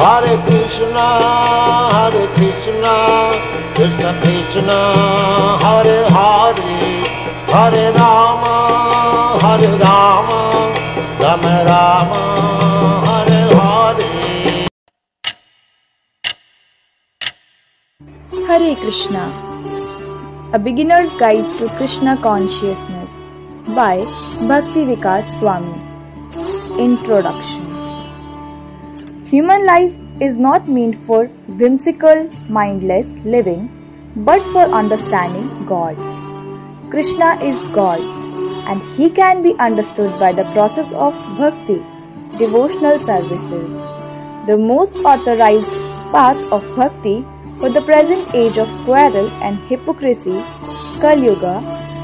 Hare Krishna, Hare Krishna, Krishna Krishna, Hare Hare, Hare Rama, Hare Rama, Rama Rama, Hare Hare. Hare Krishna A Beginner's Guide to Krishna Consciousness by Bhakti Vikas Swami Introduction Human life is not meant for whimsical, mindless living but for understanding God. Krishna is God and He can be understood by the process of bhakti, devotional services. The most authorized path of bhakti for the present age of quarrel and hypocrisy, Kali Yuga,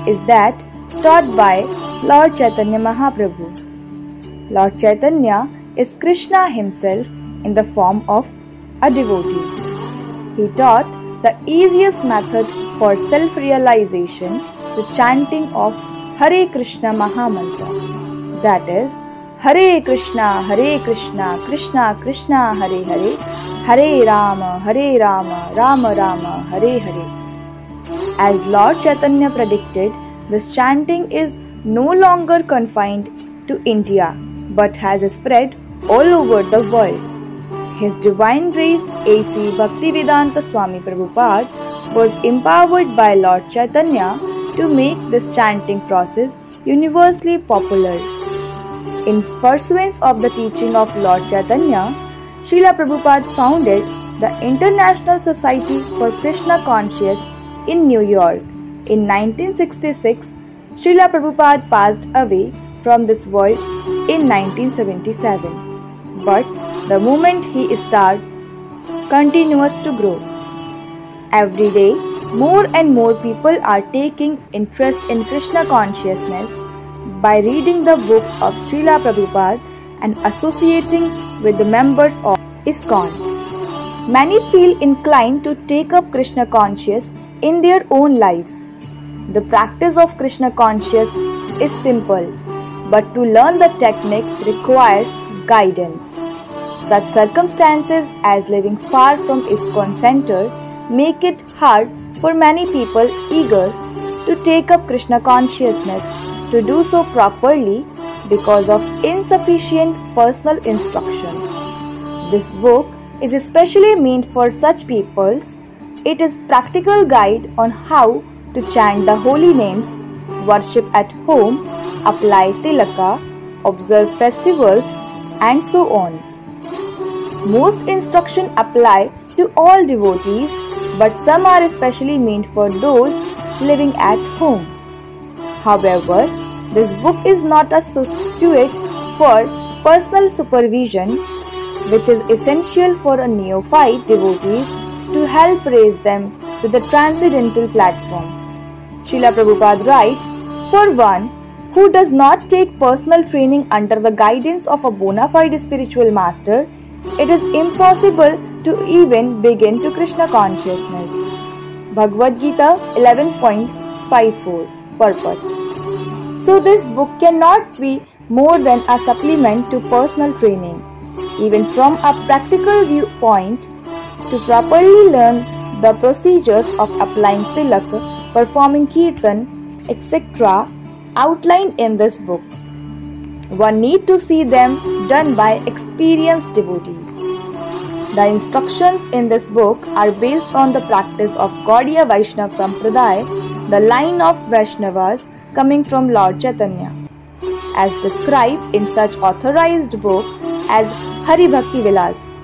is that taught by Lord Chaitanya Mahaprabhu. Lord Chaitanya is Krishna himself in the form of a devotee. He taught the easiest method for self realization, the chanting of Hare Krishna Mahamantra. That is, Hare Krishna, Hare Krishna, Krishna Krishna, Hare Hare, Hare Rama, Hare Rama, Rama Rama, Hare Hare. As Lord Chaitanya predicted, this chanting is no longer confined to India but has spread all over the world. His Divine Grace A.C. Bhaktivedanta Swami Prabhupada was empowered by Lord Chaitanya to make this chanting process universally popular. In pursuance of the teaching of Lord Chaitanya, Srila Prabhupada founded the International Society for Krishna Conscious in New York. In 1966, Srila Prabhupada passed away from this world in 1977. But the moment he started continues to grow. Every day, more and more people are taking interest in Krishna consciousness by reading the books of Srila Prabhupada and associating with the members of ISKCON. Many feel inclined to take up Krishna conscious in their own lives. The practice of Krishna conscious is simple, but to learn the techniques requires guidance. Such circumstances as living far from ISKCON center make it hard for many people eager to take up Krishna consciousness to do so properly because of insufficient personal instructions. This book is especially meant for such peoples. It is practical guide on how to chant the holy names, worship at home, apply tilaka, observe festivals and so on. Most instruction apply to all devotees but some are especially meant for those living at home. However, this book is not a substitute for personal supervision, which is essential for a neophyte devotees to help raise them to the transcendental platform. Srila Prabhupada writes, For one who does not take personal training under the guidance of a bona fide spiritual master, it is impossible to even begin to Krishna consciousness. Bhagavad Gita 11.54 Purport So, this book cannot be more than a supplement to personal training. Even from a practical viewpoint, to properly learn the procedures of applying tilak, performing kirtan, etc., outlined in this book. One need to see them done by experienced devotees. The instructions in this book are based on the practice of Gaudiya Vaishnav Sampradaya, the line of Vaishnavas coming from Lord Chaitanya, as described in such authorized book as Hari Bhakti Vilas,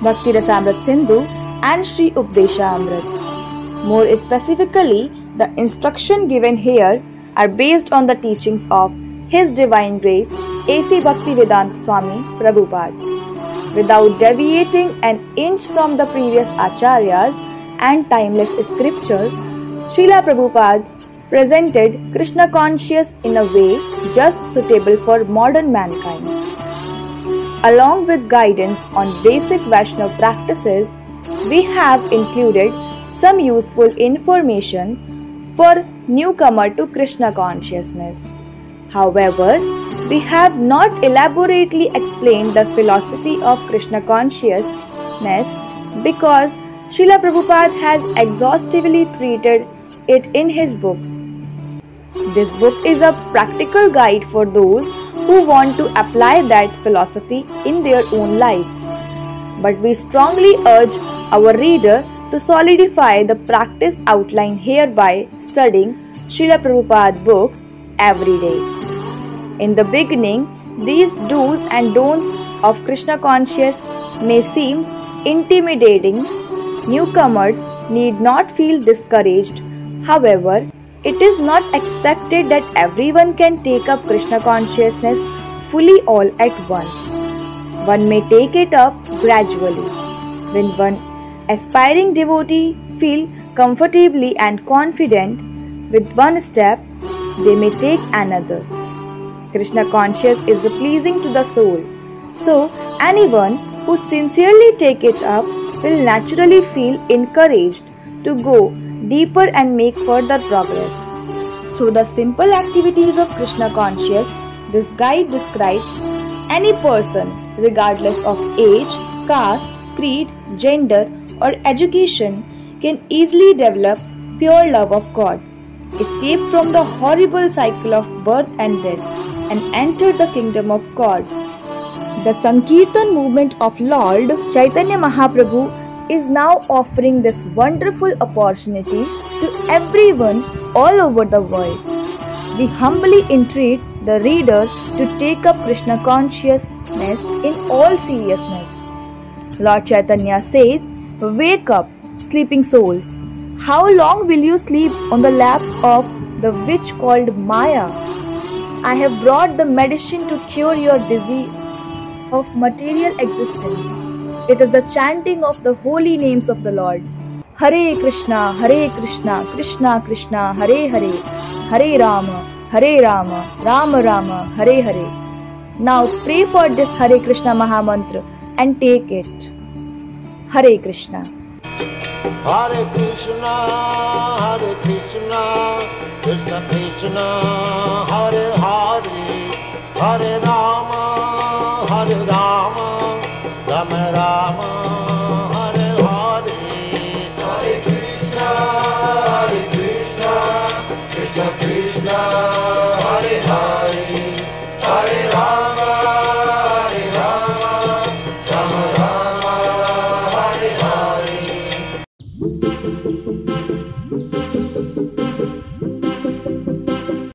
Bhakti Rasamrit Sindhu, and Sri Updesha Amrit. More specifically, the instruction given here are based on the teachings of His Divine Grace A.C. Bhaktivedanta Swami Prabhupada. Without deviating an inch from the previous acharyas and timeless scripture, Srila Prabhupada presented Krishna conscious in a way just suitable for modern mankind. Along with guidance on basic Vaishnava practices, we have included some useful information for newcomer to Krishna consciousness. However, we have not elaborately explained the philosophy of Krishna consciousness because Srila Prabhupada has exhaustively treated it in his books. This book is a practical guide for those who want to apply that philosophy in their own lives. But we strongly urge our reader to solidify the practice outlined here by studying Srila Prabhupada books every day. In the beginning, these do's and don'ts of Krishna conscious may seem intimidating. Newcomers need not feel discouraged. However, it is not expected that everyone can take up Krishna consciousness fully all at once. One may take it up gradually. When one aspiring devotee feel comfortably and confident with one step, they may take another. Krishna conscious is pleasing to the soul. So, anyone who sincerely take it up will naturally feel encouraged to go deeper and make further progress. Through the simple activities of Krishna conscious, this guide describes any person, regardless of age, caste, creed, gender, or education, can easily develop pure love of God, escape from the horrible cycle of birth and death, and enter the kingdom of God. The Sankirtan movement of Lord Chaitanya Mahaprabhu is now offering this wonderful opportunity to everyone all over the world. We humbly entreat the reader to take up Krishna consciousness in all seriousness. Lord Chaitanya says, Wake up, sleeping souls. How long will you sleep on the lap of the witch called Maya? I have brought the medicine to cure your disease of material existence. It is the chanting of the holy names of the Lord. Hare Krishna, Hare Krishna, Krishna Krishna, Hare Hare, Hare Rama, Hare Rama, Rama Rama, Hare Hare. Now pray for this Hare Krishna Mahamantra and take it. Hare Krishna. Hare Krishna, Hare Krishna, Krishna Krishna, Hare